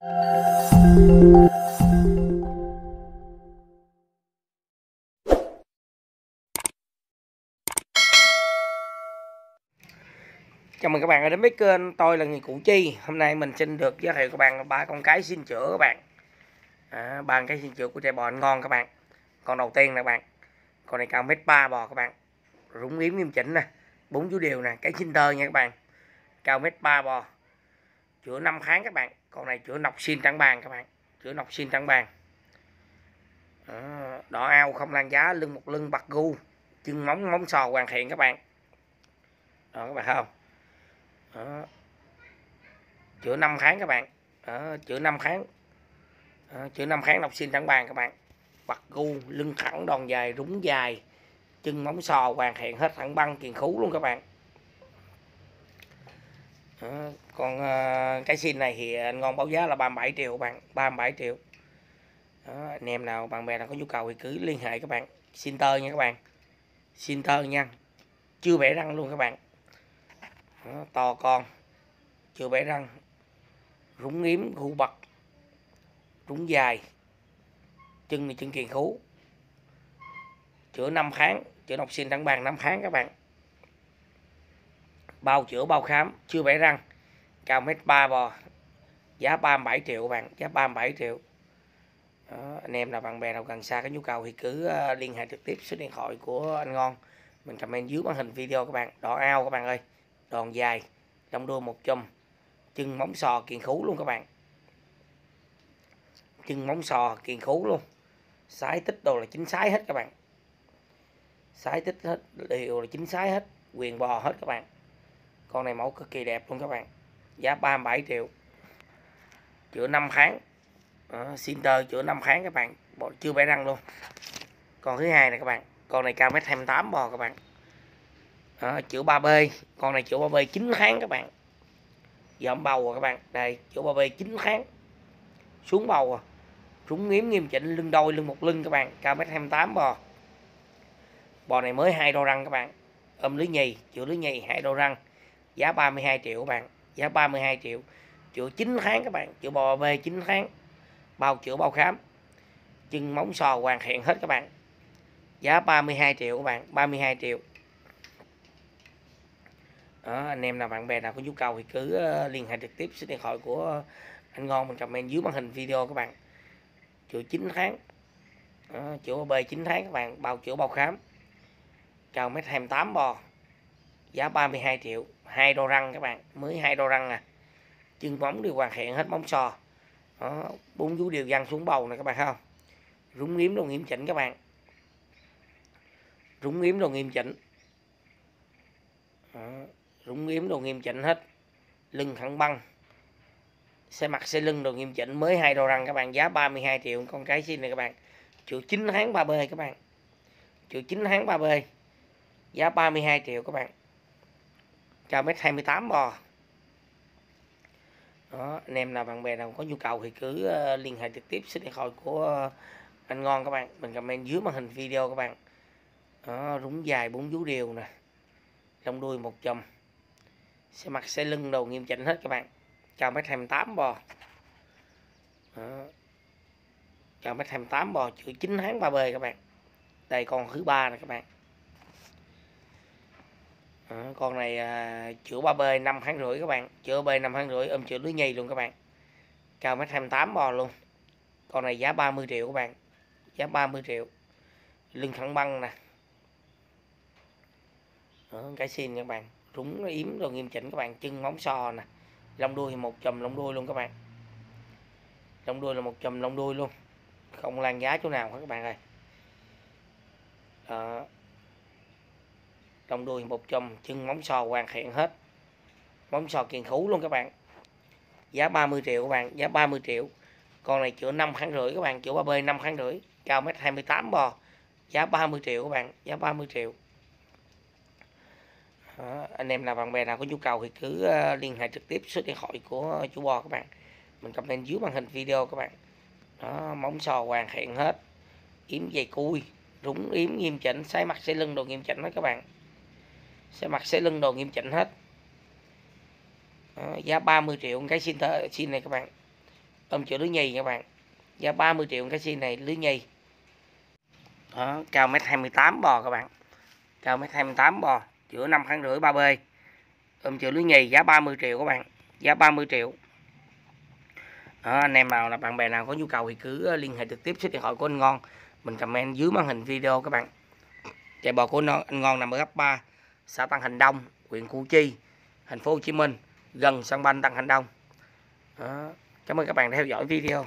Chào mừng các bạn đến với kênh tôi là người Cụ Chi. Hôm nay mình xin được giới thiệu các bạn ba con cái xin chữa các bạn. À, ba con cái xin chữa của trẻ bò ngon các bạn. Con đầu tiên nè các bạn. Con này cao mét ba bò các bạn. Rúng yếm nghiêm chỉnh nè. Bốn chú điều nè. Cái xin tơ nha các bạn. Cao mét ba bò. Chữa 5 tháng các bạn. Con này chữa nọc xin trắng bàn các bạn. Chữa nọc xin trắng bàn Đỏ ao không lan giá, lưng một lưng bạc gu, Chân móng móng sò hoàn thiện các bạn. Đó, các bạn thấy không? Đó. chữa 5 tháng các bạn. Đó. chữa 5 tháng. Đó. chữa 5 tháng nọc xin trắng bàn các bạn. Bật gu, lưng thẳng, đòn dài, rúng dài, chân móng sò hoàn thiện hết thẳng băng kiền khú luôn các bạn đó. còn uh, cái xin này thì ờ, ngon báo giá là 37 triệu bạn 37 triệu. Đó. anh em nào bạn bè nào có nhu cầu thì cứ liên hệ các bạn. Xin tơ nha các bạn. Xin tơ nha. Chưa bẻ răng luôn các bạn. Đó, to con. Chưa bẻ răng. Rúng yếm khu bật. Rúng dài. Chân thì chân kiền khú. Chữa 5 tháng chữa độc sinh đăng bàn 5 tháng các bạn bao chữa bao khám chưa bẻ răng. Cao mét ba bò giá 37 triệu các bạn giá 37 triệu. Đó, anh em nào bạn bè nào gần xa có nhu cầu thì cứ ờ, liên hệ trực tiếp số điện thoại của anh ngon. Mình comment dưới màn hình video các bạn đỏ ao các bạn ơi. Đòn dài lông đuôi một chùm chân móng sò kiền khú luôn các bạn. Chân móng sò kiền khú luôn. Sái tích đồ là chính sái hết các bạn. Sái tích hết đều là chính sái hết quyền bò hết các bạn con này mẫu cực kỳ đẹp luôn các bạn. Giá 37 triệu. Chữa 5 tháng. Đó, xin chữa 5 tháng các bạn. Bộ chưa bẻ răng luôn. Con thứ hai này các bạn. Con này cao mét 28 bò các bạn. Đó, chữa 3B con này chữa 3B 9 tháng các bạn. Dòm bầu rồi các bạn. Đây chữa 3B 9 tháng. Xuống bầu rồi. Trúng nghiếm nghiêm chỉnh lưng đôi lưng một lưng các bạn. Cao mét 28 bò. Bò này mới hai đô răng các bạn. Ôm lưới nhì chữa lưới nhì hai đô răng giá 32 triệu các bạn. Giá 32 triệu. Chữa 9 tháng các bạn. Chữa bò B 9 tháng. Bao chữa bao khám. Chân móng sò hoàn thiện hết các bạn. Giá 32 triệu các bạn. 32 triệu. Đó, anh em nào bạn bè nào có nhu cầu thì cứ ờ, liên hệ trực tiếp số điện thoại của anh ngon mình comment dưới màn hình video các bạn. Chữa 9 tháng. Đó, chữa bê 9 tháng các bạn. Bao chữa bao khám. Cao mét 28 bò giá 32 triệu hai đô răng các bạn mới hai đô răng à. Chân bóng đều hoàn thiện hết bóng sò. Đó, bốn vú đều văng xuống bầu này các bạn thấy không? Rúng nghiếm đồ nghiêm chỉnh các bạn. Rúng nghiếm đồ nghiêm chỉnh. Đó rúng yếm đồ nghiêm chỉnh hết. Lưng thẳng băng. Xe mặt xe lưng đồ nghiêm chỉnh mới hai đô răng các bạn giá 32 triệu con cái xin này các bạn. Triệu 9 tháng 3B các bạn. Triệu 9 tháng 3B giá 32 triệu các bạn cao mét 28 bò. Đó, anh em nào bạn bè nào có nhu cầu thì cứ ờ, liên hệ trực tiếp số điện thoại của ờ, anh ngon các bạn. Mình comment dưới màn hình video các bạn. Đó, rúng dài bốn vú đều nè. Lông đuôi một chùm. Xe mặt, xe lưng đồ nghiêm chỉnh hết các bạn. Cao mét 28 bò. Đó. cao mét 28 bò chữ 9 tháng 3 b các bạn. Đây con thứ ba này các bạn. Ừ, con này à, chữa 3 b 5 tháng rưỡi các bạn. Chữa b 5 tháng rưỡi ôm chữa lưới nhì luôn các bạn. Cao mét 28 bò luôn. Con này giá 30 triệu các bạn. Giá 30 triệu. Lưng thẳng băng nè. Đó, cái xin các bạn. Rúng yếm rồi nghiêm chỉnh các bạn. Chân móng sò nè. Lông đuôi thì một chùm lông đuôi luôn các bạn. Lông đuôi là một chùm lông đuôi luôn. Không lan giá chỗ nào hết các bạn ơi. Đó lông đuôi một chùm chân móng sò hoàn thiện hết. Móng sò kiền khú luôn các bạn. Giá 30 triệu các bạn giá 30 triệu. Con này chữa 5 tháng rưỡi các bạn chữa ba b 5 tháng rưỡi cao mét 28 bò. Giá 30 triệu các bạn giá 30 triệu. Đó, anh em nào bạn bè nào có nhu cầu thì cứ ờ, liên hệ trực tiếp số điện thoại của chú bò các bạn. Mình comment dưới màn hình video các bạn. Đó móng sò hoàn thiện hết. Yếm dày cui rúng yếm nghiêm chỉnh xoay mặt xe lưng đồ nghiêm chỉnh đó các bạn xe mặt sẽ lưng đồ nghiêm chỉnh hết. Đó, giá 30 triệu cái xin thơ xin này các bạn. Ôm chữ lưới nhì các bạn. Giá 30 triệu cái xin này lưới nhì đó, cao mét 28 bò các bạn. Cao mét 28 bò chữa 5 tháng rưỡi 3B ôm chữ lưới nhì giá 30 triệu các bạn. Giá 30 triệu. Đó, anh em nào là bạn bè nào có nhu cầu thì cứ ờ, liên hệ trực tiếp số điện thoại của anh ngon. Mình comment dưới màn hình video các bạn. Chạy bò của anh ngon nằm ở ấp 3 xã Tân Hành Đông, huyện Củ Chi, thành phố Hồ Chí Minh, gần sân banh Tân Hành Đông đó. cảm ơn các bạn đã theo dõi video